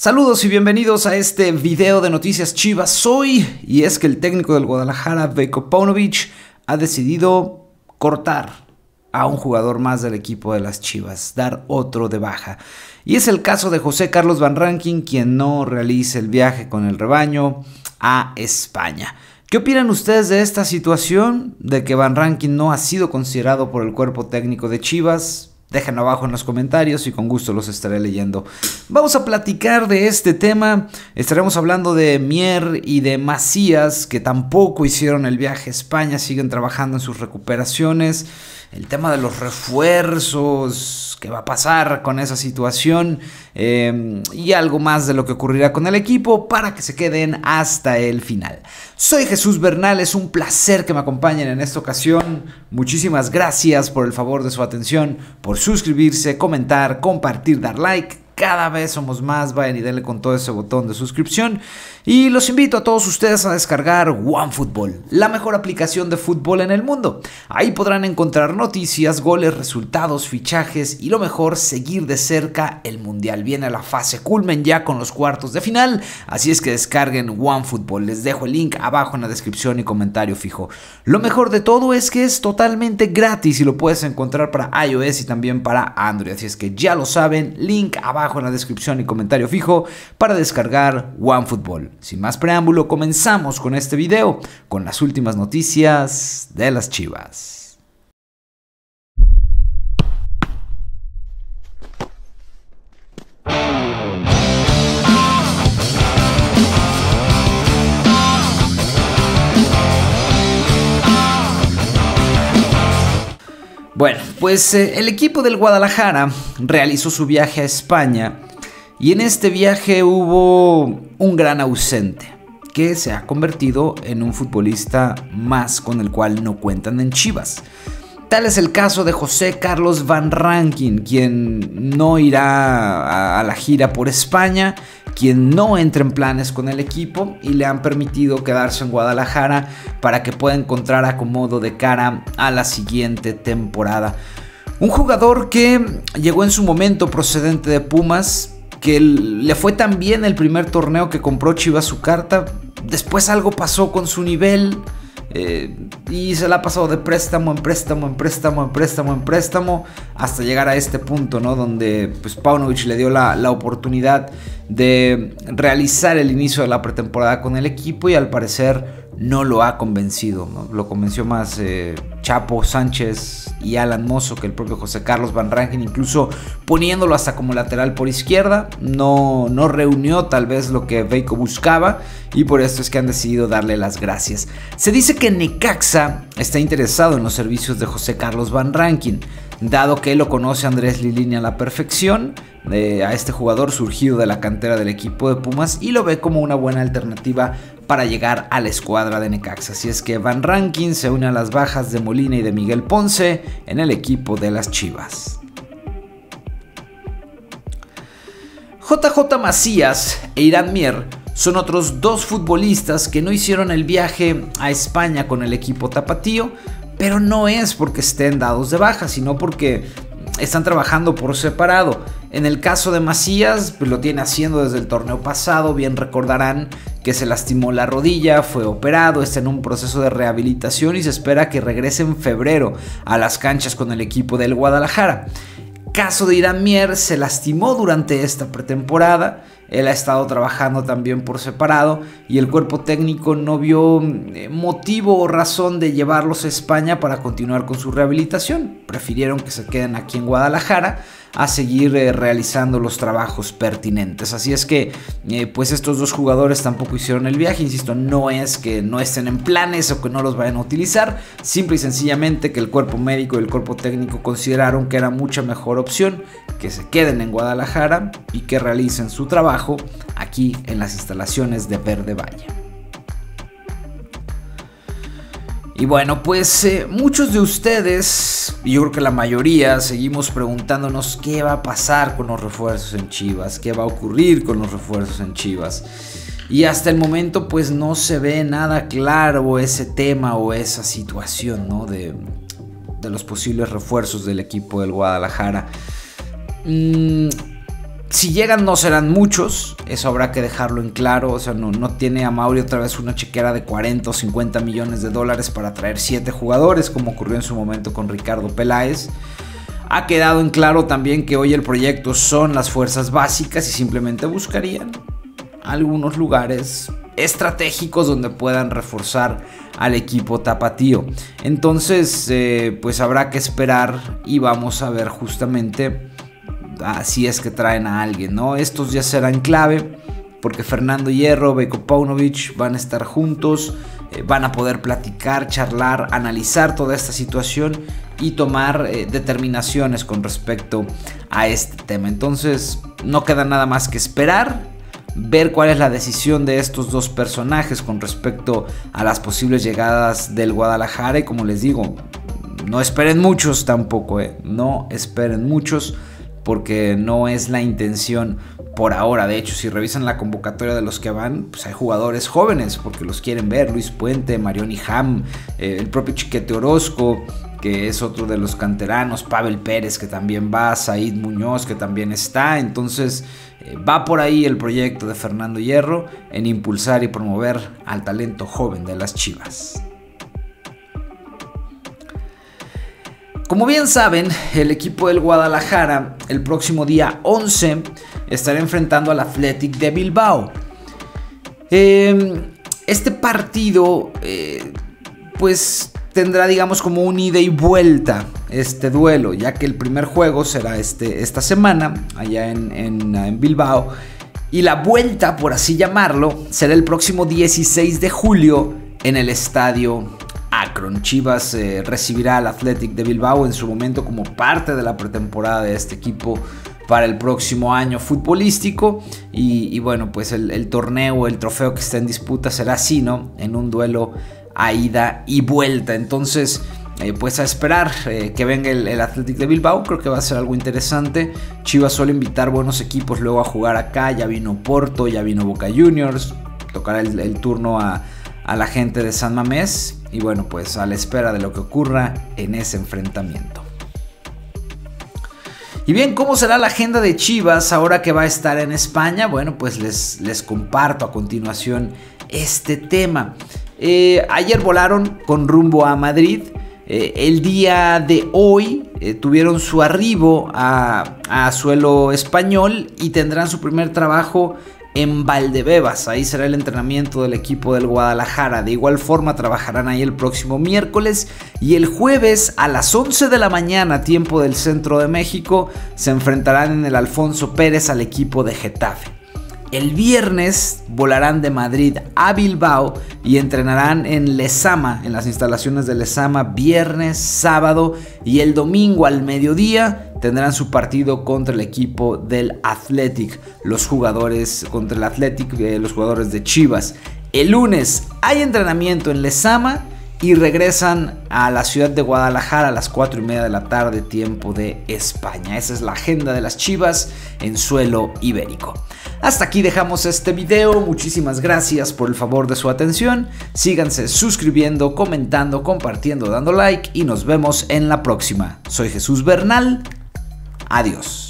Saludos y bienvenidos a este video de Noticias Chivas hoy. Y es que el técnico del Guadalajara, Veiko Paunovic, ha decidido cortar a un jugador más del equipo de las Chivas, dar otro de baja. Y es el caso de José Carlos Van Rankin, quien no realiza el viaje con el rebaño a España. ¿Qué opinan ustedes de esta situación? De que Van Rankin no ha sido considerado por el cuerpo técnico de Chivas. Déjenlo abajo en los comentarios y con gusto los estaré leyendo. Vamos a platicar de este tema. Estaremos hablando de Mier y de Macías, que tampoco hicieron el viaje a España, siguen trabajando en sus recuperaciones. El tema de los refuerzos, qué va a pasar con esa situación eh, y algo más de lo que ocurrirá con el equipo para que se queden hasta el final. Soy Jesús Bernal, es un placer que me acompañen en esta ocasión. Muchísimas gracias por el favor de su atención, por suscribirse, comentar, compartir, dar like cada vez somos más. Vayan y denle con todo ese botón de suscripción. Y los invito a todos ustedes a descargar OneFootball, la mejor aplicación de fútbol en el mundo. Ahí podrán encontrar noticias, goles, resultados, fichajes y lo mejor, seguir de cerca el Mundial. Viene la fase culmen ya con los cuartos de final. Así es que descarguen OneFootball. Les dejo el link abajo en la descripción y comentario fijo. Lo mejor de todo es que es totalmente gratis y lo puedes encontrar para iOS y también para Android. Así es que ya lo saben, link abajo en la descripción y comentario fijo para descargar OneFootball. Sin más preámbulo, comenzamos con este video, con las últimas noticias de las Chivas. Bueno, pues eh, el equipo del Guadalajara realizó su viaje a España y en este viaje hubo un gran ausente que se ha convertido en un futbolista más con el cual no cuentan en Chivas. Tal es el caso de José Carlos Van Rankin, quien no irá a, la gira por España, quien no entra en planes con el equipo y le han permitido quedarse en Guadalajara para que pueda encontrar acomodo de cara a la siguiente temporada. Un jugador que llegó en su momento procedente de Pumas, que le fue tan bien el primer torneo que compró Chivas su carta, después algo pasó con su nivel eh, y se la ha pasado de préstamo en préstamo, en préstamo, en préstamo, en préstamo, hasta llegar a este punto, ¿no? Donde pues, le dio la, la oportunidad de realizar el inicio de la pretemporada con el equipo y al parecer no lo ha convencido. Lo convenció más eh, Chapo Sánchez y Alan Mozo que el propio José Carlos Van Rangen, incluso poniéndolo hasta como lateral por izquierda. No, no reunió tal vez lo que Veiko buscaba y por esto es que han decidido darle las gracias. Se dice que Necaxa está interesado en los servicios de José Carlos Van Rankin, dado que lo conoce Andrés Lilini a la perfección a este jugador surgido de la cantera del equipo de Pumas y lo ve como una buena alternativa para llegar a la escuadra de Necaxa. Así es que Van Rankin se une a las bajas de Molina y de Miguel Ponce en el equipo de las Chivas. JJ Macías e Irán Mier son otros dos futbolistas que no hicieron el viaje a España con el equipo tapatío, pero no es porque estén dados de baja, sino porque están trabajando por separado. En el caso de Macías, pues lo tiene haciendo desde el torneo pasado, bien recordarán que se lastimó la rodilla, fue operado, está en un proceso de rehabilitación y se espera que regrese en febrero a las canchas con el equipo del Guadalajara. Caso de Irán Mier, se lastimó durante esta pretemporada él ha estado trabajando también por separado y el cuerpo técnico no vio eh, motivo o razón de llevarlos a España para continuar con su rehabilitación. Prefirieron que se queden aquí en Guadalajara a seguir eh, realizando los trabajos pertinentes. Así es que, eh, pues estos dos jugadores tampoco hicieron el viaje. Insisto, no es que no estén en planes o que no los vayan a utilizar. Simple y sencillamente que el cuerpo médico y el cuerpo técnico consideraron que era mucha mejor opción que se queden en Guadalajara y que realicen su trabajo aquí en las instalaciones de Verde Valle. Y bueno, pues eh, muchos de ustedes, y yo creo que la mayoría, seguimos preguntándonos qué va a pasar con los refuerzos en Chivas, qué va a ocurrir con los refuerzos en Chivas. Y hasta el momento pues no se ve nada claro ese tema o esa situación ¿no? de, los posibles refuerzos del equipo del Guadalajara. Mm, si llegan no serán muchos, eso habrá que dejarlo en claro, o sea, no, tiene a Mauri otra vez una chequera de 40 o 50 millones de dólares para traer 7 jugadores, como ocurrió en su momento con Ricardo Peláez. Ha quedado en claro también que hoy el proyecto son las fuerzas básicas y simplemente buscarían algunos lugares estratégicos donde puedan reforzar al equipo tapatío. Entonces, eh, pues habrá que esperar y vamos a ver justamente si es que traen a alguien, ¿no? Estos ya serán clave porque Fernando Hierro, Beko Paunovic van a estar juntos, eh, van a poder platicar, charlar, analizar toda esta situación y tomar eh, determinaciones con respecto a este tema. Entonces, no queda nada más que esperar, ver cuál es la decisión de estos dos personajes con respecto a las posibles llegadas del Guadalajara y como les digo, no esperen muchos tampoco, ¿eh? no esperen muchos porque no es la intención por ahora. De hecho, si revisan la convocatoria de los que van, pues hay jugadores jóvenes porque los quieren ver. Luis Puente, Marioni Ham, eh, el propio Chiquete Orozco, que es otro de los canteranos, Pavel Pérez, que también va, Said Muñoz, que también está. Entonces, eh, va por ahí el proyecto de Fernando Hierro en impulsar y promover al talento joven de las Chivas. Como bien saben, el equipo del Guadalajara el próximo día 11 estará enfrentando al Athletic de Bilbao. Em, este partido, eh, pues tendrá, digamos, como un ida y vuelta este duelo, ya que el primer juego será este, esta semana, allá en, en Bilbao, y la vuelta, por así llamarlo, será el próximo 16 de julio en el estadio Akron. Chivas eh, recibirá al Athletic de Bilbao en su momento como parte de la pretemporada de este equipo para el próximo año futbolístico. Y, bueno, pues el, torneo, el trofeo que está en disputa será así, ¿no? En un duelo a ida y vuelta. Entonces, eh, pues a esperar eh, que venga el, Athletic de Bilbao. Creo que va a ser algo interesante. Chivas suele invitar buenos equipos luego a jugar acá. Ya vino Porto, ya vino Boca Juniors. Tocará el turno a a la gente de San Mamés y bueno, pues a la espera de lo que ocurra en ese enfrentamiento. Y bien, ¿cómo será la agenda de Chivas ahora que va a estar en España? Bueno, pues les, les comparto a continuación este tema. Eh, ayer volaron con rumbo a Madrid. Eh, el día de hoy eh, tuvieron su arribo a, a, suelo español y tendrán su primer trabajo en Valdebebas. Ahí será el entrenamiento del equipo del Guadalajara. De igual forma trabajarán ahí el próximo miércoles y el jueves a las 11 de la mañana, tiempo del centro de México, se enfrentarán en el Alfonso Pérez al equipo de Getafe. El viernes volarán de Madrid a Bilbao y entrenarán en Lezama, en las instalaciones de Lezama, viernes, sábado y el domingo al mediodía tendrán su partido contra el equipo del Athletic, los jugadores contra el Athletic, eh, los jugadores de Chivas. El lunes hay entrenamiento en Lezama y regresan a la ciudad de Guadalajara a las 4 y media de la tarde, tiempo de España. Esa es la agenda de las Chivas en suelo ibérico. Hasta aquí dejamos este video, muchísimas gracias por el favor de su atención, síganse suscribiendo, comentando, compartiendo, dando like y nos vemos en la próxima. Soy Jesús Bernal, adiós.